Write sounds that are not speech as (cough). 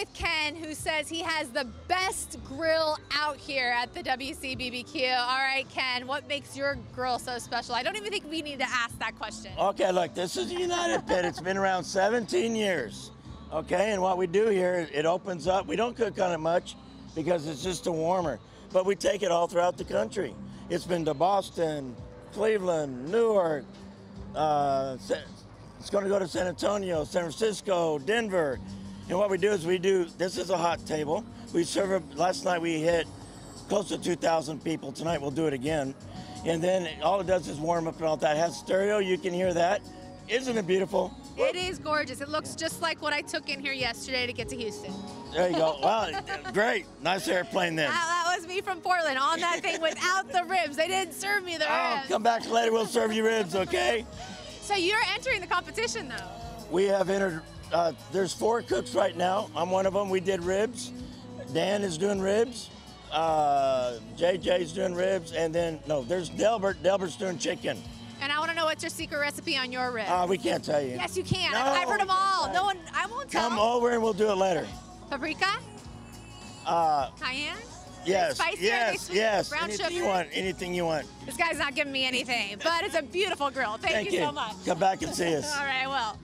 with Ken, who says he has the best grill out here at the WCBBQ. All right, Ken, what makes your grill so special? I don't even think we need to ask that question. Okay, look, this is a United Pit. It's been around 17 years. Okay, and what we do here, it opens up. We don't cook on it much because it's just a warmer, but we take it all throughout the country. It's been to Boston, Cleveland, Newark. Uh, it's going to go to San Antonio, San Francisco, Denver. And what we do is we do. This is a hot table. We serve. Last night we hit close to 2,000 people. Tonight we'll do it again. And then all it does is warm up and all that. It has stereo. You can hear that. Isn't it beautiful? It is gorgeous. It looks just like what I took in here yesterday to get to Houston. There you go. Wow, great. Nice airplane then. That, that was me from Portland on that thing without the ribs. They didn't serve me the Oh, ribs. come back later. We'll serve you ribs, okay? So you're entering the competition though. We have entered. Uh, there's four cooks right now. I'm one of them. We did ribs. Dan is doing ribs. Uh, JJ's doing ribs, and then no, there's Delbert. Delbert's doing chicken. And I want to know what's your secret recipe on your ribs. Uh, we can't tell you. yes, you can. No, I've, heard them all. No one. I won't tell. Come over and we'll do it later. Paprika, Uh, cayenne. yes, spicy? Yes, yes. Brown anything sugar? you want, anything you want. This guy's not giving me anything, but it's a beautiful grill. Thank, Thank you so much. Come back and see us. (laughs) All right, well.